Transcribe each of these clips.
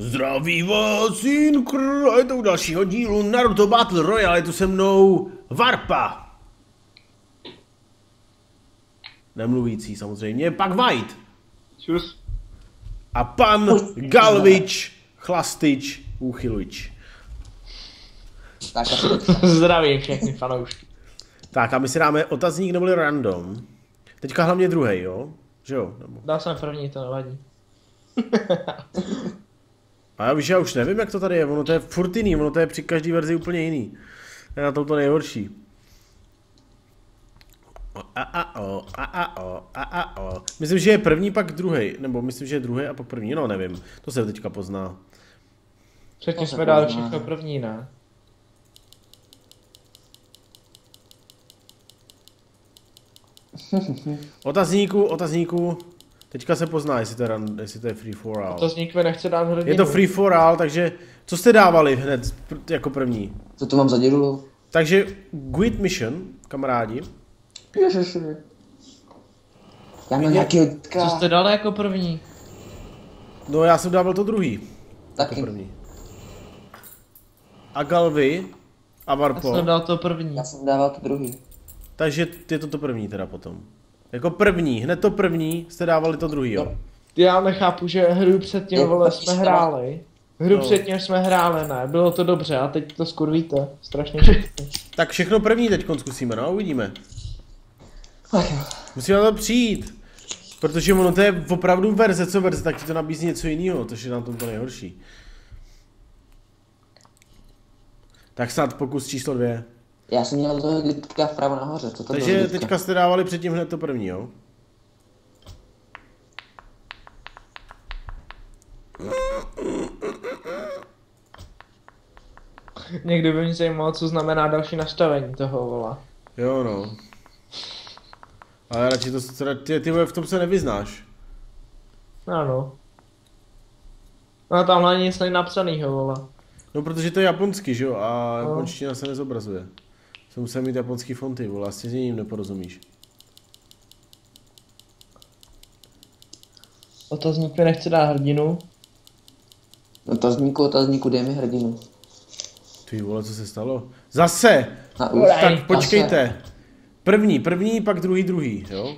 Zdraví vás, Inkr, a je to u dalšího dílu Naruto Battle Royale, je tu se mnou Varpa. Nemluvící samozřejmě, pak White. Čus. A pan Galvič, Chlastič, Úchyluč. Tak Zdravím všechny fanoušky. Tak a my si dáme otazník neboli random. Teďka hlavně druhý, jo? Že jo? Nebo... Dal jsem první, to nevadí. A já víš, já už nevím, jak to tady je, ono to je furt jiný, ono to je při každý verzi úplně jiný. To je na tom to nejhorší. O, A, a, o, a, a, o, a, a, o. Myslím, že je první, pak druhý, nebo myslím, že je druhý a pak první, no nevím, to se teďka pozná. Předtím jsme dali všechno první, ne? Otazníku, otazníku, teďka se pozná, jestli to je, ran- jestli to je free for all. To z nikve nechce dát hrdinu. Je to free for all, takže co jste dávali hned jako první? Co tu mám za dědulu? Takže Guid Mission, kamarádi. Ježiši. Já mám nějakýho Co jste dali jako první? No já jsem dával to druhý, jako Taky. první. A Galvy a Já Varpo. jsem dal to první. Já jsem dával to druhý. Takže je to to první teda potom. Jako první, hned to první jste dávali to druhý, jo? Já nechápu, že hru předtím, vole, to jsme hráli. Hru No. předtím jsme hráli, ne, bylo to dobře a teď to skurvíte. Strašně špatně. Tak všechno první teď zkusíme, no, uvidíme. Musíme na to přijít. Protože ono to je opravdu verze, co verze, tak ti to nabízí něco jiného, to je na tom to nejhorší. Tak snad pokus číslo dvě. Já jsem měl toho dětka vpravo nahoře, co to Takže bylo teďka jste dávali předtím hned to první, jo? Někdy by mě zajímalo, co znamená další nastavení toho, vola. Jo no. Ale radši to, teda, ty, ty vole, v tom se nevyznáš. Ano. No tamhle nic není napsanýho, vola. No protože to je japonsky, že jo? A No. japonština se nezobrazuje. Jsem musel mít japonský fonty, vole, asi s ním neporozumíš. Otazník mi nechce dát hrdinu. Otazníku, otazníku, dej mi hrdinu. Ty vole, co se stalo? Zase! Na už. Tak počkejte. První, první, pak druhý, druhý, jo?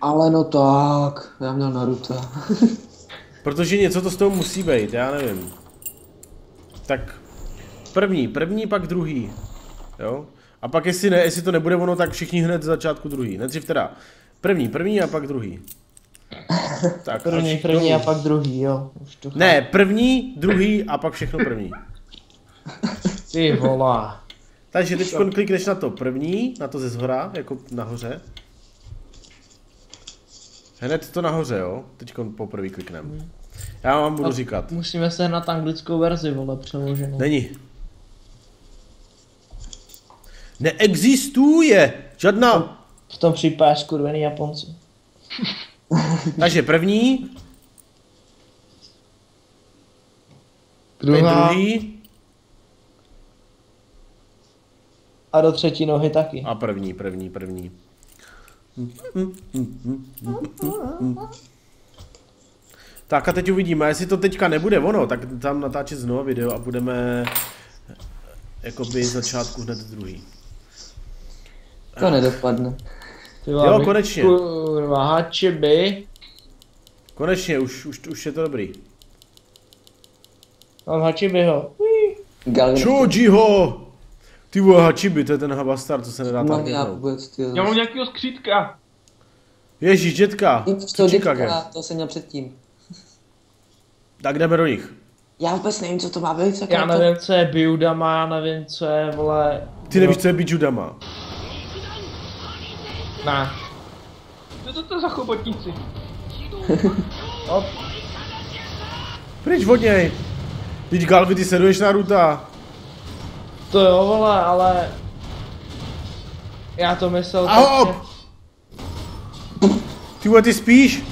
Ale no tak, já měl Naruto. Protože něco to z toho musí být, já nevím. Tak první, první, pak druhý, jo? A pak jestli ne, jestli to nebude ono, tak všichni hned z začátku druhý. Nejdřív teda první, první a pak druhý. Tak, První, první a pak druhý, jo. Už to Ne, první, druhý a pak všechno první. Ty vola. Takže teď klikneš na to první, na to ze zhora, jako nahoře. Hned to nahoře, jo? Teď poprvé kliknem. Já vám budu A- říkat. Musíme se na anglickou verzi, vole, přeloženou. Není. Neexistuje žádná. V tom případě skurvený Japonci. Takže první, Druhá. druhý A do třetí nohy taky. a první, první, první. Tak a teď uvidíme, jestli to teďka nebude ono, tak tam natáčet znovu video a budeme jakoby z začátku hned druhý. To nedopadne. Ty vole, Jo, konečně. Kurva, hačiby. Konečně, už, už, už je to dobrý. Mám hačibyho. Galvin. Chojiho! Ty vole, Hachibi, to je ten habastar, co se nedá Mám já vůbec, ty Já mám nějakýho skřítka. Ježíš, dětka, To dětka, to jsem měl předtím. Tak jdeme do nich. Já vůbec nevím, co to má být. Já nevím, co je Biudama, já nevím, co je, vole... Ty nevíš, co je Bijudama. Ne. Co to, to za chobotníci? Op. Pryč od něj. Teď Galvi, ty sleduješ Naruta. To jo, vole, ale... Já to myslel A že... Ty vole, ty spíš?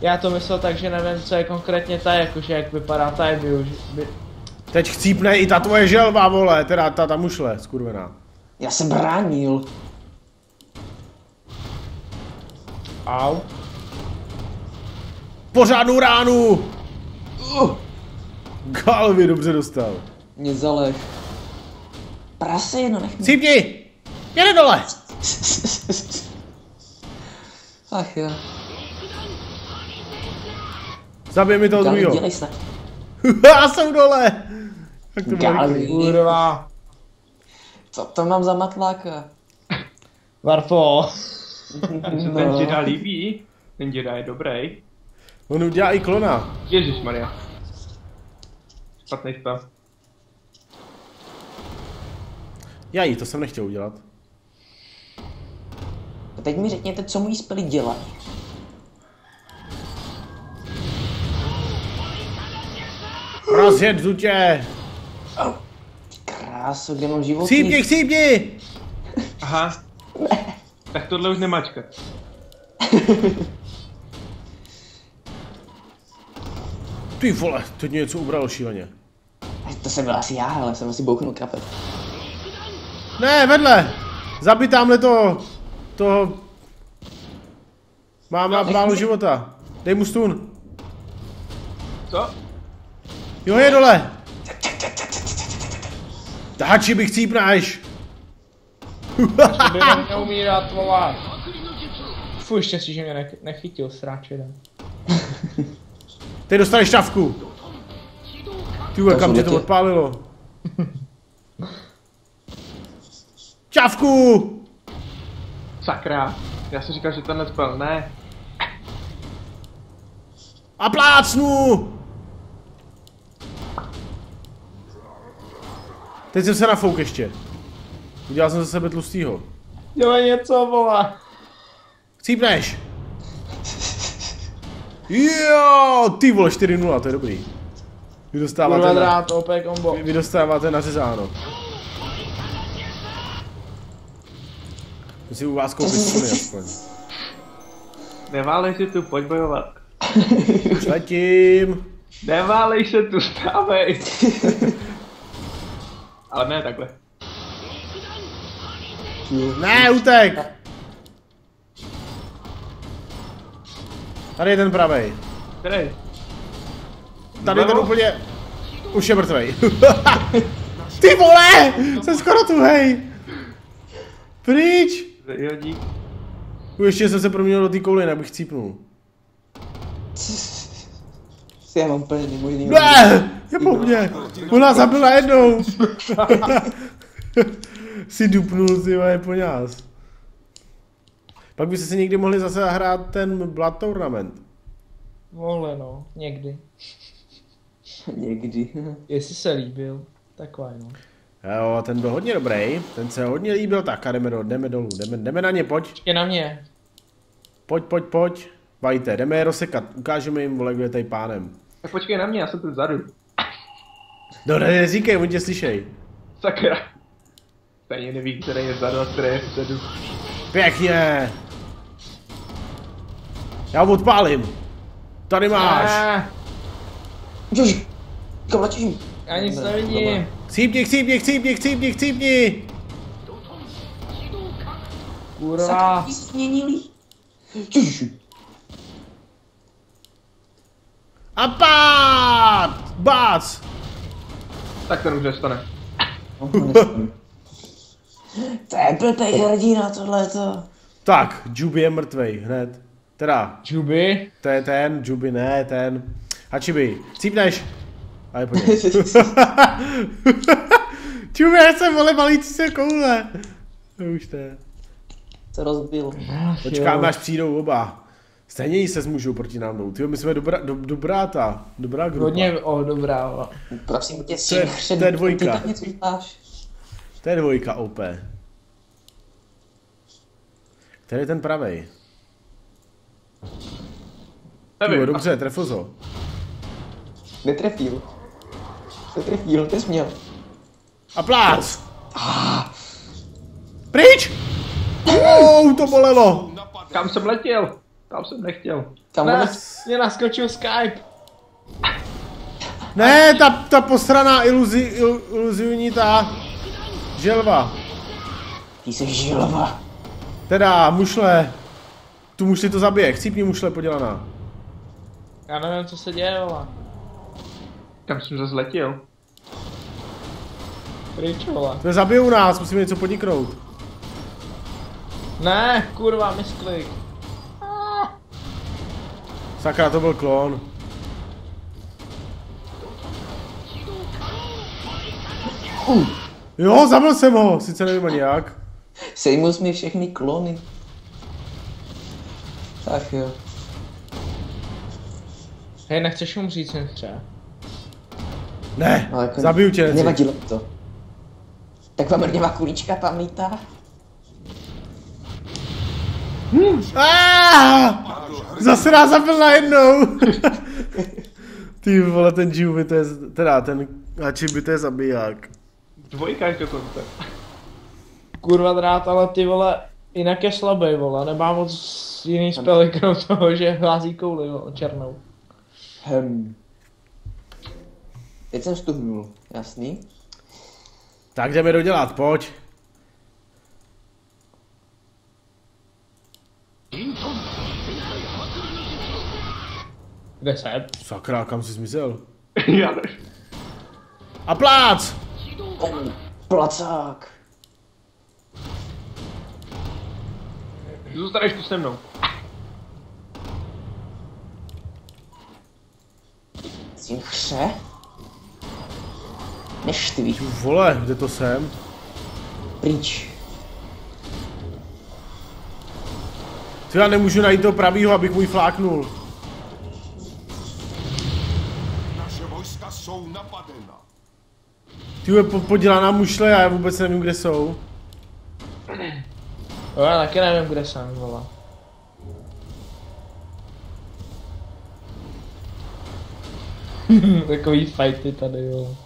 Já to myslel tak, že nevím, co je konkrétně ta, jakože jak vypadá ta je Biu, by... Teď chcípne i ta tvoje želva, vole, teda ta, ta mušle, skurvená. Já jsem bránil. Au. Pořádnou ránu! Uh, Galovi dobře dostal. Mě zaleš. Prase, no nech mě. Cípni! Jede dole! Ach jo. Zabij mi toho Gali, druhýho. dělej snad. Já jsem dole! Tak to Gali. Kurva. Co to mám za matláka? Varpo. Mně se ten Jedi líbí. Ten Jedi je dobrý. On udělá i klona. Ježíš Maria. Špatný. Já jí, to jsem nechtěl udělat. A teď mi řekněte, co mojí spely dělají. Rozjedu tě! Ty kráso, kde mám život? Chcípni, chcípni! Aha. Tak tohle už nemačka. Ty vole, teď mě něco ubralo šíleně. To jsem byl asi já, ale jsem asi bouchnul kapet. Ne, vedle! Zabij tamhle to... To... Mám má málo života. Dej mu stun. Co? Jo, je dole! Hači bych cípnáš! By neměl umírat, vole. Fuj, štěstí, že mě nech- nechytil, sráč jeden. Ty dostaneš štavku! Ty kam tě to odpálilo? Čavku! Sakra. Já jsem říkal, že tenhle spell ne. A plácnu! Teď jsem se nafouk ještě. Udělal jsem ze sebe tlustýho. Dělej něco, vole. Chcípneš! Jo, ty vole, 4-0, to je dobrý. Vy dostáváte, na, drát, OP combo. vy, vy dostáváte nařezáno. Musím u vás koupit suny aspoň. Neválej se tu, pojď bojovat. Letím. Neválej se tu, stávej. Ale ne takhle. Ne, utek! Tady je ten pravej. Který? Tady ten Vlevo? úplně... Už je mrtvej. Ty vole! Jsem skoro tu, hej! Pryč! Jo, dík. U, ještě jsem se proměnil do té kouliny, abych chcípnul. Si já mám plně nemožný. Ne! Je po mně! Ona zabila jednou! si dupnul, ty vole, po nás. Pak byste si někdy mohli zase hrát ten Blood Tournament. Vole no, někdy. Někdy. Jestli se líbil, tak no. Jo, ten byl hodně dobrý, ten se hodně líbil, tak a jdeme, do, jdeme dolů, jdeme, jdeme na ně, pojď, Je na mě. pojď, pojď, pojď, vajte, jdeme je rozsekat, ukážeme jim, vole, kdo je tady pánem. Tak počkej na mě, já jsem tu vzadu. No ne, neříkej, oni tě slyšej. Sakra. Stejně neví, který je vzadu a který je vpředu. Pěkně. Já ho odpálím. Tady máš. Kam letím? já nic nevidím. Chcípni, chcípni, chcípni, chcípni, chcípni. Kurva. Změnili. A pát! Bác! Tak ten už nestane. To je blbej hrdina tohleto. Tak, Juby je mrtvej, hned. Teda, Juby. to je ten, Juby ne, ten. Hačiby, chcípneš? A je po něm. Juby, já jsem vole malící se koule. To už to je. Se rozbil. Počkáme, až přijdou oba. Stejně jí se zmůžou proti nám jdou. Tyjo, my jsme dobrá, do, dobrá ta, dobrá grupa. Hodně, o, dobrá. Prosím tě, To je- to je dvojka. Ty tak něco děláš. To je dvojka OP. Který je ten pravej? Jo, Nevím, dobře, trefil ho. Netrefil. Netrefil, ty jsi měl. A plác! Pryč! Oh, to bolelo! kam jsem letěl? Tam jsem nechtěl. Kam Ne, mě naskočil Skype. Ne, ta, ta posraná iluzi, il, iluzivní ta želva. Ty jsi žilova. Teda, mušle. Tu mušli to zabije, chcípni mušle podělaná. Já nevím, co se děje, vole. Kam jsem zase letěl? Pryč, vole. To zabijou nás, musíme něco podniknout. Ne, kurva, misklik. Sakra, to byl klon. Jo, zabil jsem ho, sice nevím ani jak. Sejmu jsi mi všechny klony. Tak jo. Hej, nechceš mu říct nechře? Ne, Ale jako zabiju tě. Nevadilo to. Tak vám má kulíčka pamítá? Ah! Zase nás zabil najednou. Ty vole, ten Jiu to je, teda ten Hachi by to je zabiják. Dvojka až dokonce. Kurva drát, ale ty vole, jinak je slabý, vole, nemá moc jiný spely, krom toho, že hází kouli, vole, černou. Hm. Teď jsem stuhnul, jasný? Tak jdeme dodělat, pojď. Kde jsem? Sakra, kam jsi zmizel? Já. A plác! Oh, placák. Zůstaneš tu se mnou. Syn chře? Neštví. Ty vole, kde to jsem? Pryč. Ty já nemůžu najít toho pravýho, abych můj fláknul. Naše vojska jsou napadena. Ty je po- podělaná mušle, já vůbec nevím, kde jsou. Jo, já taky nevím, kde jsem, vole. Takový fighty tady, jo.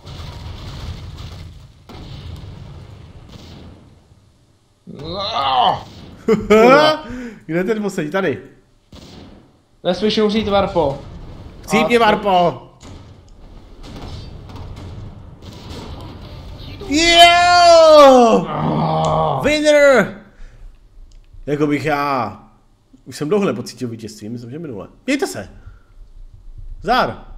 No! kde ten poslední? Tady. Nesmíš umřít, Varpo. Chcípni, Varpo! Jo! Winner! Jako bych já... Už jsem dlouho nepocítil vítězství, myslím, že minule. Mějte se! Zár!